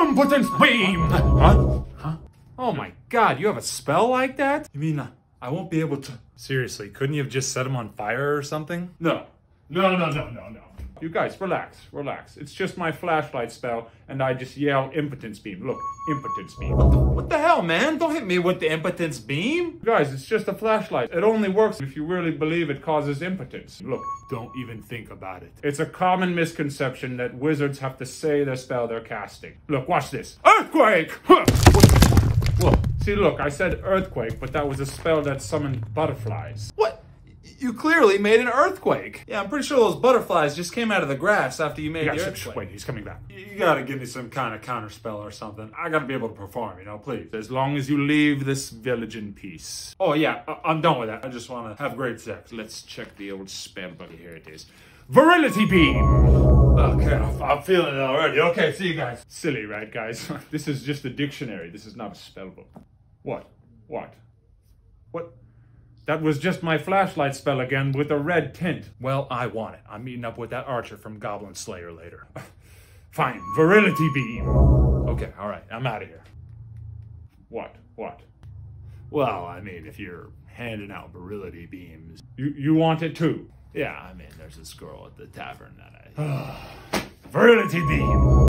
Impotence beam! Huh? Huh? Oh my god, you have a spell like that? You mean uh, I won't be able to? Seriously, couldn't you have just set him on fire or something? No. No, no, no, no, no. You guys, relax, relax. It's just my flashlight spell, and I just yell impotence beam. Look, impotence beam. What the hell, man? Don't hit me with the impotence beam. Guys, it's just a flashlight. It only works if you really believe it causes impotence. Look, Don't even think about it. it's a common misconception that wizards have to say the spell they're casting. Look, watch this. Earthquake! Huh! Whoa. See, look, I said earthquake, but that was a spell that summoned butterflies. What? You clearly made an earthquake. Yeah, I'm pretty sure those butterflies just came out of the grass after you made Yeah, the earthquake. wait, he's coming back. You gotta give me some kind of counter spell or something. I gotta be able to perform, you know, please. As long as you leave this village in peace. Oh yeah, I- I'm done with that. I just want to have great sex. Let's check the old spell book. Here it is. Virility beam! Okay, I'm, I'm feeling it already. Okay, see you guys. Silly, right, guys? this is just a dictionary. This is not a spell book. What? What? What? That was just my flashlight spell again with a red tint. Well, I want it. I'm meeting up with that archer from Goblin Slayer later. Fine, virility beam. Okay, all right, I'm out of here. What? What? Well, I mean, if you're handing out virility beams, You you want it too? yeah, I mean, there's this girl at the tavern that I. Virility beam.